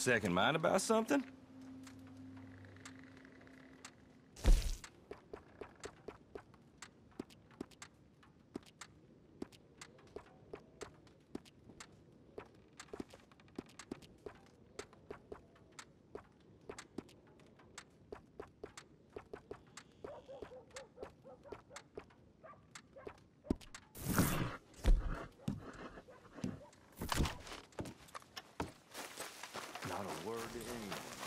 Second mind about something? To anyone,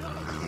Oh,